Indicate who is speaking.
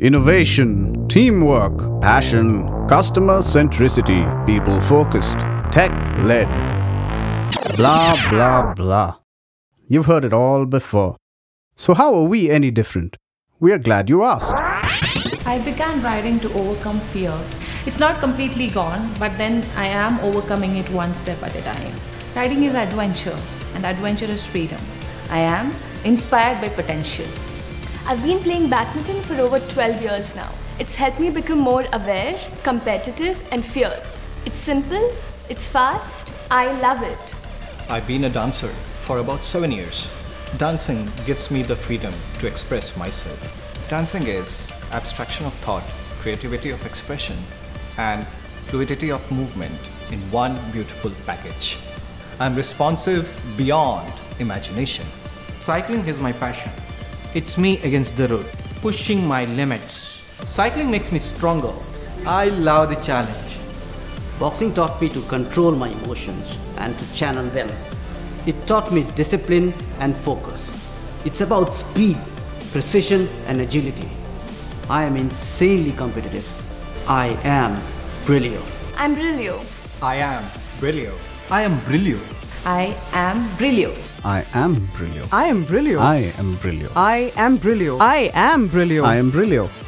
Speaker 1: Innovation, teamwork, passion, customer centricity, people focused, tech led. Blah, blah, blah. You've heard it all before. So, how are we any different? We are glad you asked.
Speaker 2: I began riding to overcome fear. It's not completely gone, but then I am overcoming it one step at a time. Riding is adventure, and adventure is freedom. I am inspired by potential.
Speaker 3: I've been playing badminton for over 12 years now. It's helped me become more aware, competitive, and fierce. It's simple, it's fast, I love it.
Speaker 4: I've been a dancer for about seven years. Dancing gives me the freedom to express myself. Dancing is abstraction of thought, creativity of expression, and fluidity of movement in one beautiful package. I'm responsive beyond imagination.
Speaker 5: Cycling is my passion. It's me against the road, pushing my limits. Cycling makes me stronger. I love the challenge.
Speaker 6: Boxing taught me to control my emotions and to channel them. It taught me discipline and focus. It's about speed, precision, and agility. I am insanely competitive. I am Brillio.
Speaker 3: I'm Brillio.
Speaker 4: I am Brillio.
Speaker 5: I am Brillio.
Speaker 2: I am Brillio.
Speaker 1: I am Brillio.
Speaker 7: I am Brillio.
Speaker 1: I am Brillio.
Speaker 7: I am Brillio. I am Brillio.
Speaker 1: I am Brillio.